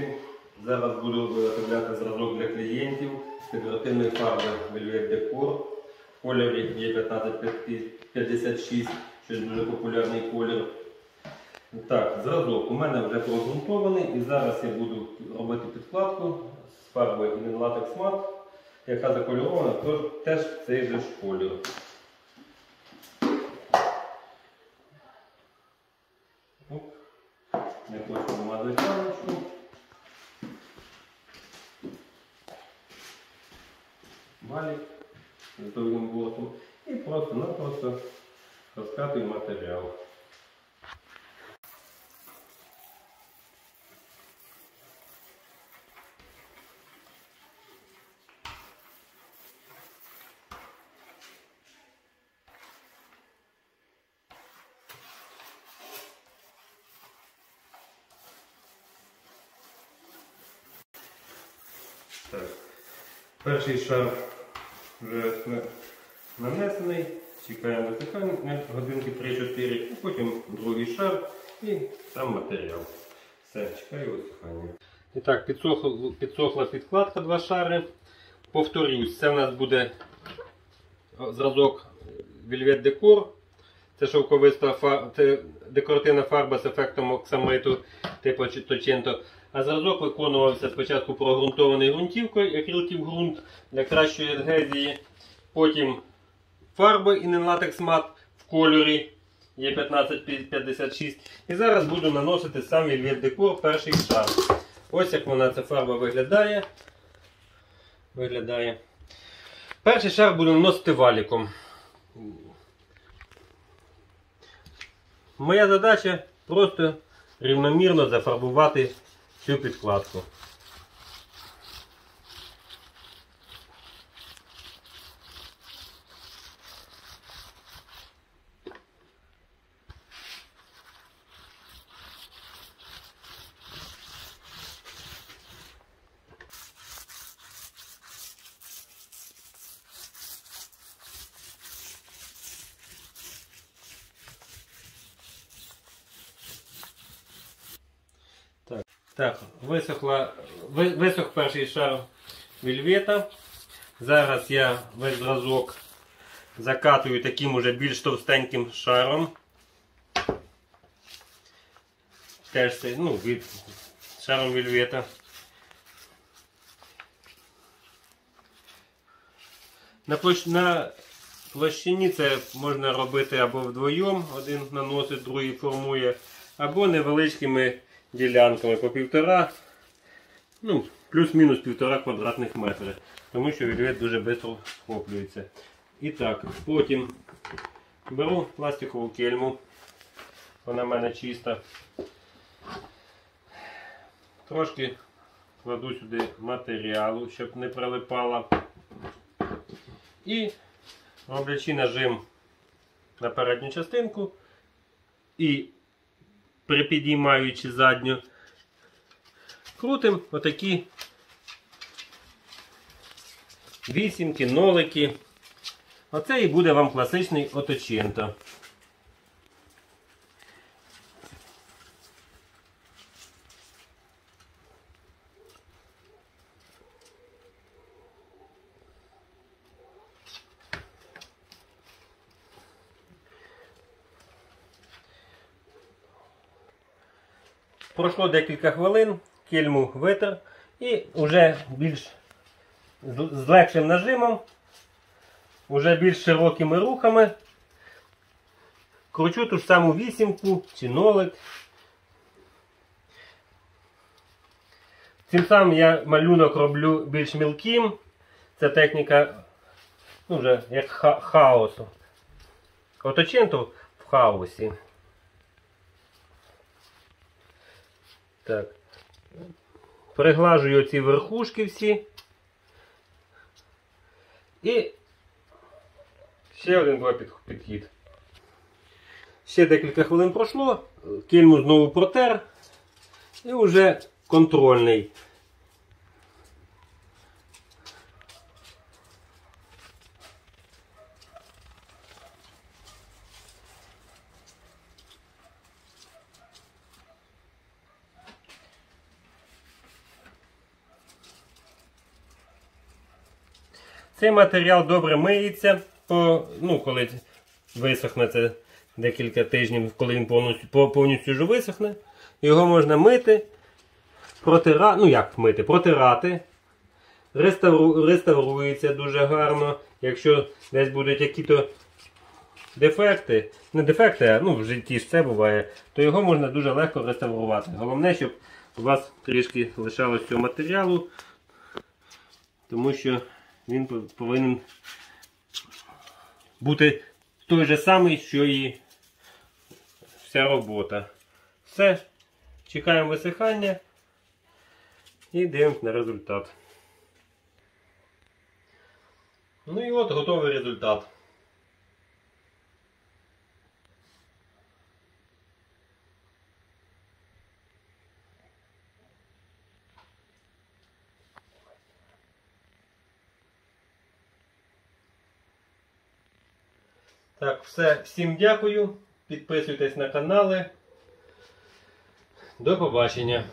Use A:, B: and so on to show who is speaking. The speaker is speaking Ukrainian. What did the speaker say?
A: Друзі, зараз буду виготовляти зразок для клієнтів з декоративної фарби Velvet Decor в кольорі Є1556, що дуже популярний колір. Так, зразок у мене вже прогрунтований і зараз я буду робити підкладку з фарбою Eden Latex Matte, яка закольорована теж в цей же колір. Не хочу намазати Валік з довгим бортом і просто-напросто розкатую матеріал. Так. Перший шар вже нанесений, чекаємо висихання годинки 3-4, потім другий шар і сам матеріал. Все, чекаю висихання. І так, підсохла, підсохла підкладка два шари. Повторюсь, це в нас буде зразок Velvet Decor. Це шовковиста фа... це декоративна фарба з ефектом оксамиту типу Точенто. А зразок виконувався спочатку прогрунтований ґрунтівкою, акрилків ґрунт для кращої адгезії. Потім фарби Inen Latex Matte в кольорі є 1556. І зараз буду наносити сам Velvet Decor перший шар. Ось як вона ця фарба виглядає. виглядає. Перший шар буду наносити валіком. Моя задача просто рівномірно зафарбувати цю підкладку. Так, висохла, висох перший шар вільвета. Зараз я весь зразок закатую таким уже більш товстеньким шаром. Теж ну, від шаром вільвета. На, на площині це можна робити або вдвоєм, один наносить, другий формує, або невеличкими ділянками по півтора, ну, плюс-мінус півтора квадратних метри, тому що вільвет дуже швидко схоплюється. І так, потім беру пластикову кельму, вона в мене чиста. Трошки кладу сюди матеріалу, щоб не прилипала. І роблячи нажим на передню частинку і припідіймаючи задню, крутимо отакі вісімки, нолики. Оце і буде вам класичний оточинто. Пройшло декілька хвилин, кільму витер і вже більш з легшим нажимом, вже більш широкими рухами кручу ту ж саму вісімку чи нолик. Цим самим я малюнок роблю більш мілким. Це техніка ну, вже як ха хаосу. Оточинто в хаосі. Так. Приглажую ці верхушки всі. І ще один два підхід. Ще декілька хвилин пройшло, кільму знову протер і вже контрольний. Цей матеріал добре миється, по, ну, коли висохне це декілька тижнів, коли він повністю, повністю вже висохне. Його можна мити, протирати, ну як мити, протирати. Реставру, реставрується дуже гарно. Якщо десь будуть які-то дефекти, не дефекти, а ну, в житті ж все буває, то його можна дуже легко реставрувати. Головне, щоб у вас трішки лишалось цього матеріалу, тому що він повинен бути той же самий, що і вся робота. Все, чекаємо висихання і дивимося на результат. Ну і от готовий результат. Так, все, всім дякую. Підписуйтесь на канали. До побачення.